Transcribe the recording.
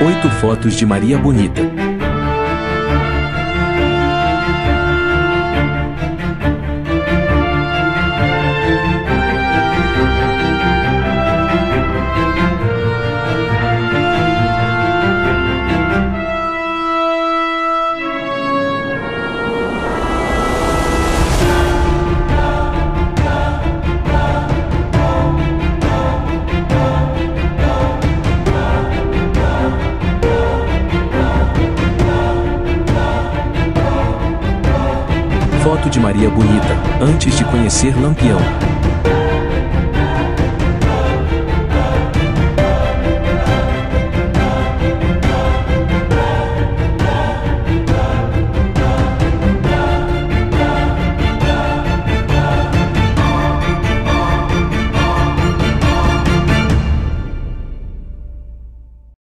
Oito fotos de Maria Bonita. Foto de Maria Bonita, antes de conhecer Lampião.